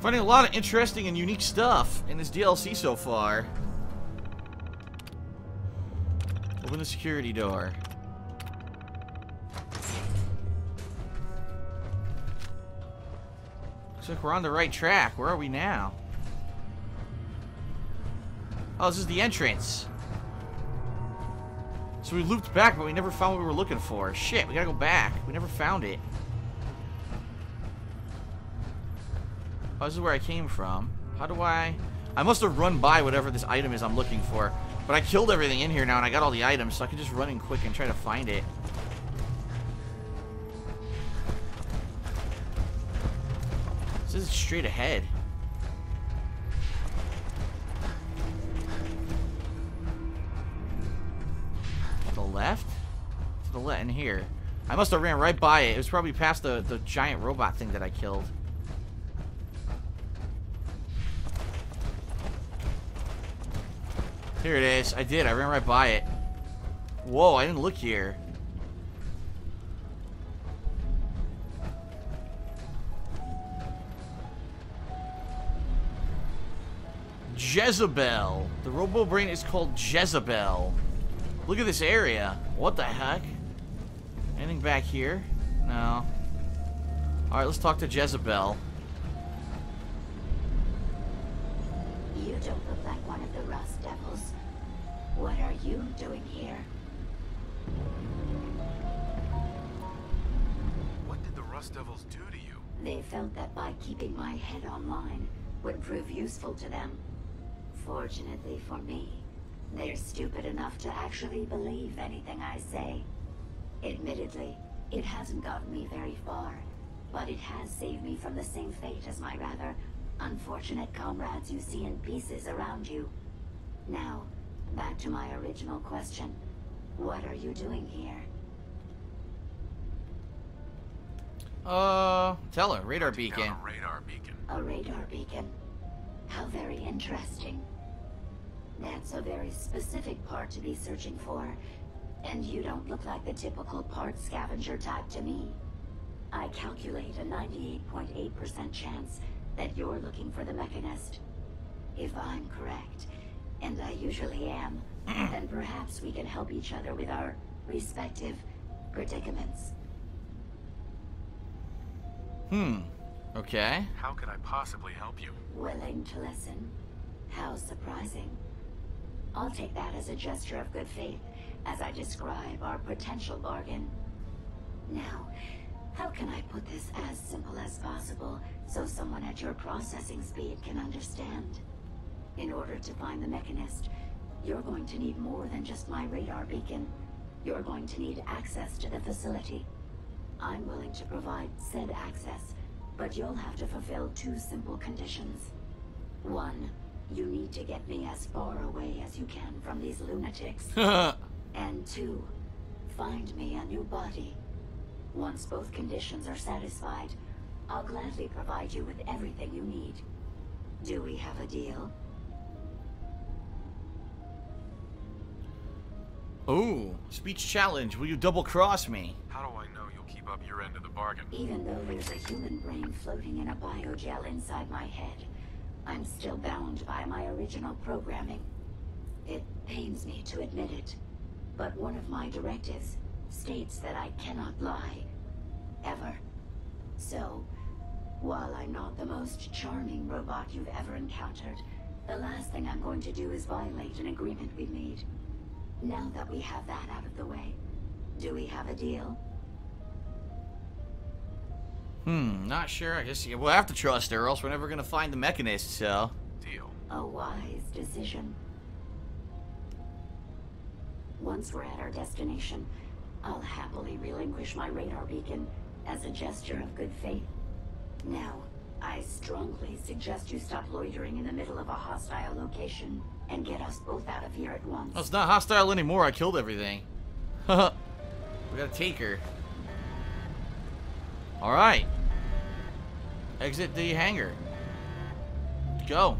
Finding a lot of interesting and unique stuff in this DLC so far. Open the security door. Looks like we're on the right track. Where are we now? Oh, this is the entrance. So we looped back, but we never found what we were looking for. Shit, we gotta go back. We never found it. Oh, this is where I came from. How do I... I must have run by whatever this item is I'm looking for. But I killed everything in here now, and I got all the items, so I can just run in quick and try to find it. This is straight ahead. To the left? To the left, in here. I must have ran right by it. It was probably past the, the giant robot thing that I killed. Here it is. I did. I ran right by it. Whoa, I didn't look here. Jezebel. The Robo Brain is called Jezebel. Look at this area. What the heck? Anything back here? No. Alright, let's talk to Jezebel. Don't look like one of the Rust Devils. What are you doing here? What did the Rust Devils do to you? They felt that by keeping my head online would prove useful to them. Fortunately for me, they're stupid enough to actually believe anything I say. Admittedly, it hasn't gotten me very far, but it has saved me from the same fate as my rather unfortunate comrades you see in pieces around you. Now, back to my original question. What are you doing here? Uh, tell her. Radar beacon. a radar beacon. A radar beacon. How very interesting. That's a very specific part to be searching for. And you don't look like the typical part scavenger type to me. I calculate a 98.8% chance that you're looking for the Mechanist. If I'm correct, and I usually am, then perhaps we can help each other with our respective predicaments. Hmm. Okay. How could I possibly help you? Willing to listen? How surprising. I'll take that as a gesture of good faith as I describe our potential bargain. Now, how can I put this as simple as possible so someone at your processing speed can understand? In order to find the Mechanist, you're going to need more than just my radar beacon. You're going to need access to the facility. I'm willing to provide said access, but you'll have to fulfill two simple conditions. One, you need to get me as far away as you can from these lunatics. And two, find me a new body. Once both conditions are satisfied, I'll gladly provide you with everything you need. Do we have a deal? Ooh, speech challenge. Will you double cross me? How do I know you'll keep up your end of the bargain? Even though there's a human brain floating in a biogel inside my head, I'm still bound by my original programming. It pains me to admit it, but one of my directives states that I cannot lie. Ever. So, while I'm not the most charming robot you've ever encountered, the last thing I'm going to do is violate an agreement we've made. Now that we have that out of the way, do we have a deal? Hmm, not sure. I guess we'll have to trust her, or else we're never gonna find the mechanist, so. Deal. A wise decision. Once we're at our destination, I'll happily relinquish my radar beacon as a gesture of good faith. Now, I strongly suggest you stop loitering in the middle of a hostile location and get us both out of here at once. It's not hostile anymore. I killed everything. we gotta take her. Alright. Exit the hangar. Go.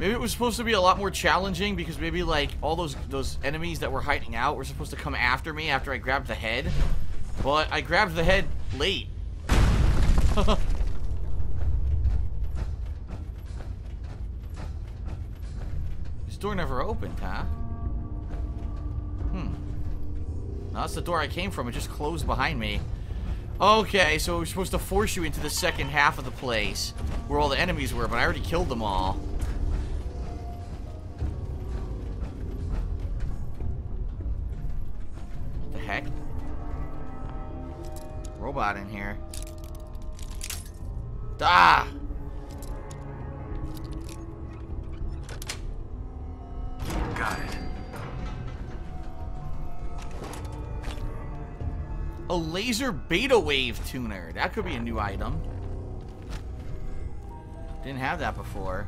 Maybe it was supposed to be a lot more challenging because maybe like all those those enemies that were hiding out were supposed to come after me after I grabbed the head. But I grabbed the head late. this door never opened, huh? Hmm. No, that's the door I came from. It just closed behind me. Okay, so we're supposed to force you into the second half of the place where all the enemies were, but I already killed them all. Robot in here. Ah! Got it. A laser beta wave tuner. That could be a new item. Didn't have that before.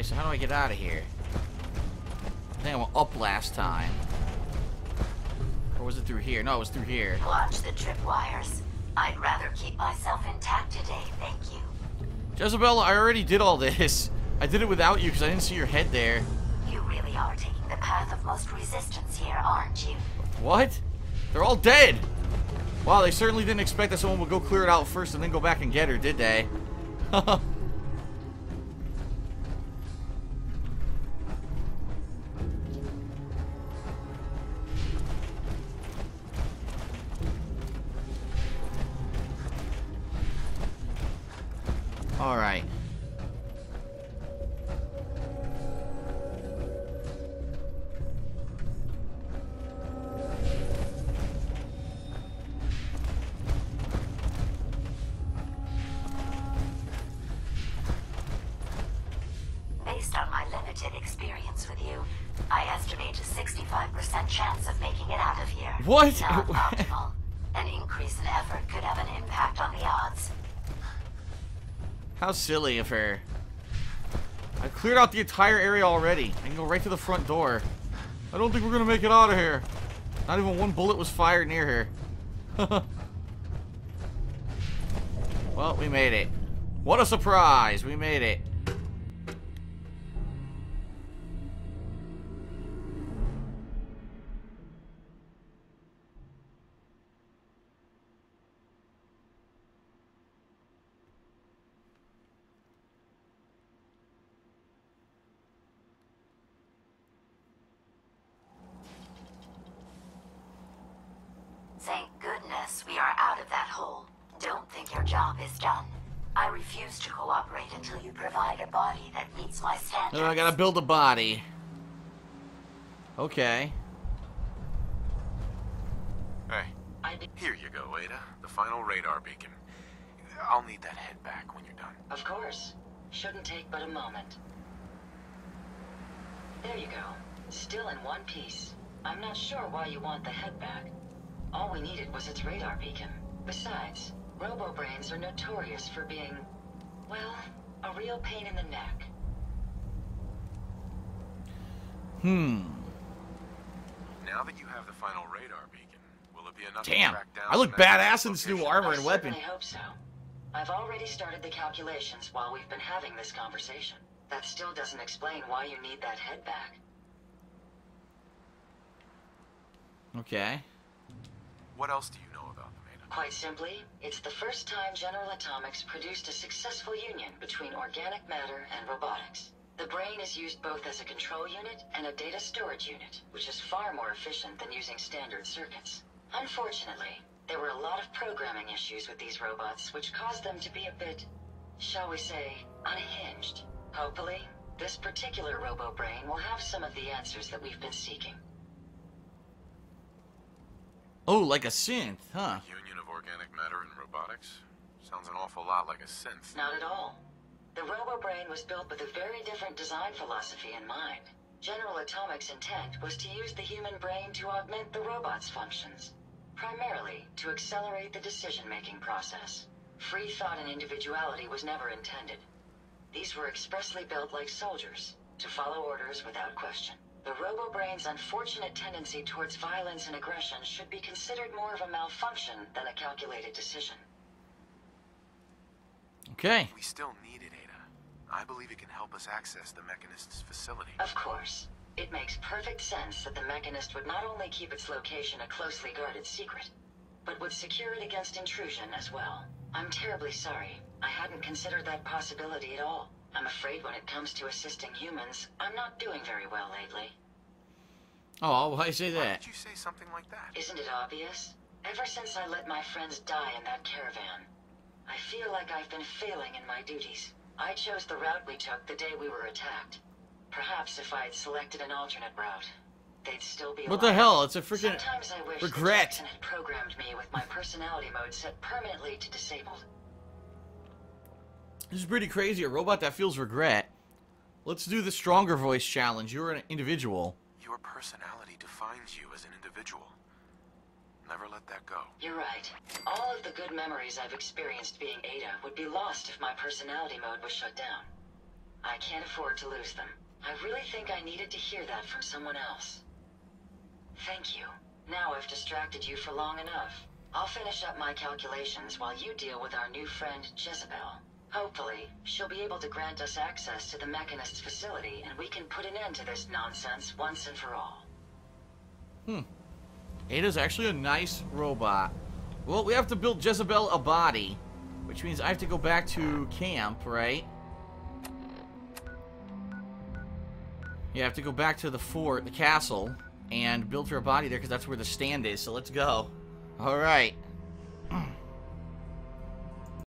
Okay, so how do I get out of here? I think I went up last time. Or was it through here? No, it was through here. Watch the tripwires. I'd rather keep myself intact today, thank you. Jezebel, I already did all this. I did it without you because I didn't see your head there. You really are taking the path of most resistance here, aren't you? What? They're all dead! Wow, they certainly didn't expect that someone would go clear it out first and then go back and get her, did they? Alright. Based on my limited experience with you, I estimate a 65% chance of making it out of here. What? Uh, Not optimal. An increase in effort could have an impact on the odds. How silly of her. I cleared out the entire area already. I can go right to the front door. I don't think we're gonna make it out of here. Not even one bullet was fired near her. well, we made it. What a surprise! We made it. Goodness we are out of that hole. Don't think your job is done. I refuse to cooperate until you provide a body that meets my standards. Oh, I gotta build a body. Okay. Hey, here you go, Ada. The final radar beacon. I'll need that head back when you're done. Of course. Shouldn't take but a moment. There you go. Still in one piece. I'm not sure why you want the head back. All we needed was its radar beacon. Besides, robo-brains are notorious for being, well, a real pain in the neck. Hmm. Now that you have the final radar beacon, will it be enough to Damn. track down Damn! I look badass in this new armor I and weapon. I hope so. I've already started the calculations while we've been having this conversation. That still doesn't explain why you need that head back. Okay. What else do you know about them, Ada? Quite simply, it's the first time General Atomics produced a successful union between organic matter and robotics. The brain is used both as a control unit and a data storage unit, which is far more efficient than using standard circuits. Unfortunately, there were a lot of programming issues with these robots, which caused them to be a bit, shall we say, unhinged. Hopefully, this particular robo-brain will have some of the answers that we've been seeking. Oh, like a synth, huh? Union of organic matter and robotics? Sounds an awful lot like a synth. Not at all. The robo-brain was built with a very different design philosophy in mind. General Atomics' intent was to use the human brain to augment the robot's functions, primarily to accelerate the decision-making process. Free thought and individuality was never intended. These were expressly built like soldiers, to follow orders without question. The robo-brain's unfortunate tendency towards violence and aggression should be considered more of a malfunction than a calculated decision. Okay. We still need it, Ada. I believe it can help us access the Mechanist's facility. Of course. It makes perfect sense that the Mechanist would not only keep its location a closely guarded secret, but would secure it against intrusion as well. I'm terribly sorry. I hadn't considered that possibility at all. I'm afraid when it comes to assisting humans, I'm not doing very well lately. Oh, oh why say that? Why that? did you say something like that? Isn't it obvious? Ever since I let my friends die in that caravan, I feel like I've been failing in my duties. I chose the route we took the day we were attacked. Perhaps if I had selected an alternate route, they'd still be What the hell? It's a freaking regret. Sometimes I wish regret. that had programmed me with my personality mode set permanently to disabled. This is pretty crazy. A robot that feels regret. Let's do the stronger voice challenge. You're an individual. Your personality defines you as an individual. Never let that go. You're right. All of the good memories I've experienced being Ada would be lost if my personality mode was shut down. I can't afford to lose them. I really think I needed to hear that from someone else. Thank you. Now I've distracted you for long enough. I'll finish up my calculations while you deal with our new friend, Jezebel. Hopefully, she'll be able to grant us access to the Mechanist's facility and we can put an end to this nonsense once and for all. Hmm. Ada's actually a nice robot. Well, we have to build Jezebel a body, which means I have to go back to camp, right? Yeah, I have to go back to the fort, the castle, and build her a body there because that's where the stand is. So let's go. All right.